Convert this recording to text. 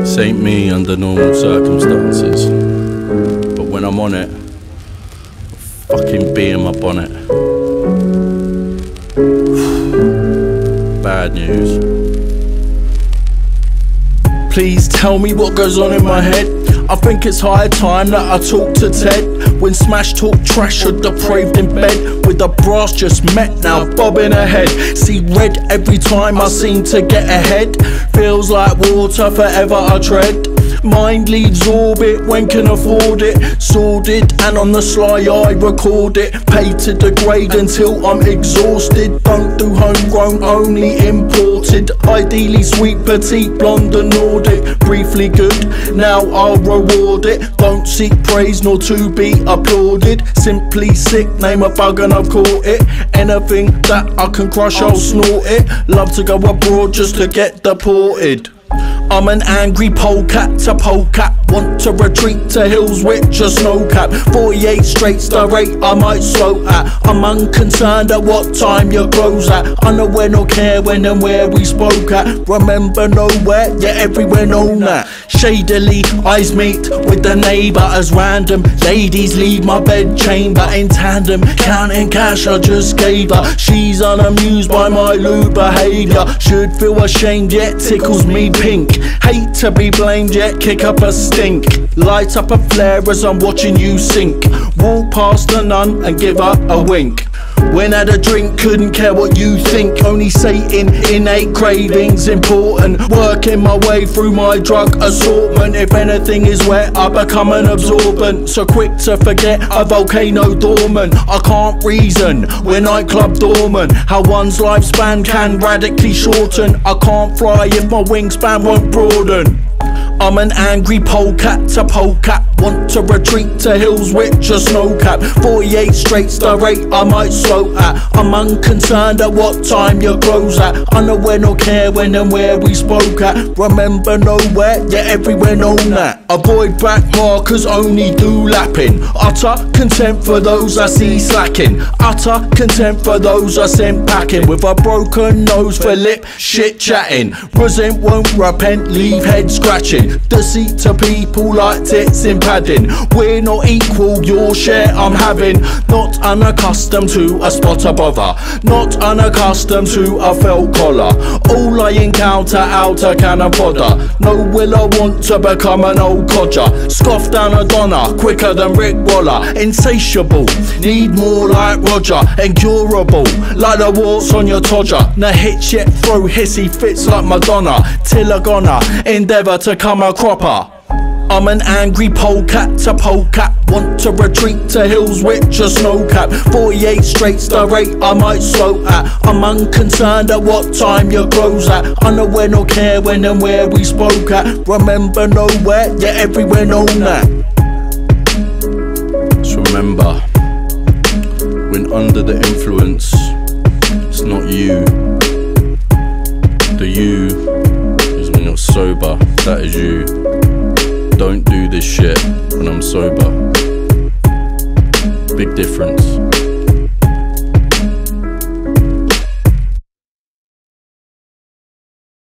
This ain't me under normal circumstances. But when I'm on it, I'll fucking bee in my bonnet. Bad news. Please tell me what goes on in my head. I think it's high time that I talk to Ted. When Smash talk trash or depraved in bed. With the brass just met now, bobbing ahead. See red every time I seem to get ahead. Feels like water forever I tread. Mind leaves orbit when can afford it. Sordid and on the sly I record it. Pay to degrade until I'm exhausted. Don't do homegrown, only imported. Ideally sweet, petite, blonde and Nordic. Briefly good, now I'll reward it. Don't seek praise nor to be applauded. Simply sick, name a bug and I've caught it. Anything that I can crush, I'll snort it. Love to go abroad just to get deported. I'm an angry polecat to polecat. Want to retreat to hills with are snow capped. 48 straight rate I might slow at. I'm unconcerned at what time you close at. Unaware nor care when and where we spoke at. Remember nowhere, yeah, everywhere known that. Shadily, eyes meet with the neighbour as random. Ladies leave my bed chamber in tandem. Counting cash I just gave her. She's unamused by my lewd behaviour. Should feel ashamed, yet tickles me pink. Hate to be blamed, yet kick up a stink. Light up a flare as I'm watching you sink. Walk past the nun and give her a wink. When had a drink, couldn't care what you think. Only Satan, innate cravings important. Working my way through my drug assortment. If anything is wet, I become an absorbent. So quick to forget a volcano dormant. I can't reason when nightclub dormant. How one's lifespan can radically shorten. I can't fly if my wingspan won't broaden. I'm an angry polecat to polecat. Want to retreat to hills which are snow capped. 48 straights the rate I might slow at. I'm unconcerned at what time you close at. Unaware nor care when and where we spoke at. Remember nowhere, yeah, everywhere known that. Avoid back markers, only do lapping. Utter contempt for those I see slacking. Utter contempt for those I sent packing. With a broken nose for lip shit chatting. Resent won't repent, leave head scratching. Deceit to people like tits in padding. We're not equal, your share I'm having. Not unaccustomed to a spot of bother. Not unaccustomed to a felt collar. All I encounter out a can of fodder. No will I want to become an old codger. Scoff down a donna, quicker than Rick Waller. Insatiable, need more like Roger. Incurable, like the warts on your todger. No hits yet throw hissy fits like Madonna. Till a goner, endeavour to come a cropper. I'm an angry polecat to polecat. Want to retreat to hills which are snow capped. 48 straights the rate I might slow at. I'm unconcerned at what time you close at. Unaware nor care when and where we spoke at. Remember nowhere, yeah, everywhere known that. Just remember, when under the influence, it's not you. The you is when you're sober, that is you don't do this shit when I'm sober. Big difference.